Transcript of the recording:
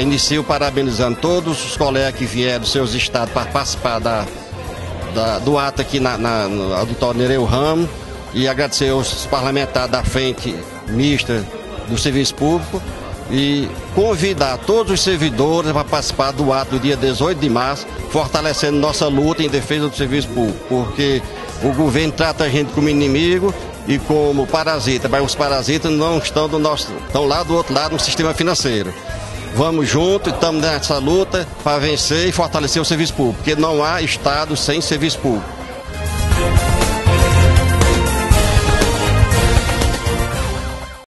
Inicio parabenizando todos os colegas que vieram dos seus estados para participar da, da, do ato aqui na, na, no auditório Nereu Ramos. E agradecer aos parlamentares da frente mista do serviço público. E convidar todos os servidores para participar do ato do dia 18 de março, fortalecendo nossa luta em defesa do serviço público, porque o governo trata a gente como inimigo e como parasita, mas os parasitas não estão do nosso, estão lá do outro lado no sistema financeiro. Vamos juntos, estamos nessa luta para vencer e fortalecer o serviço público, porque não há Estado sem serviço público.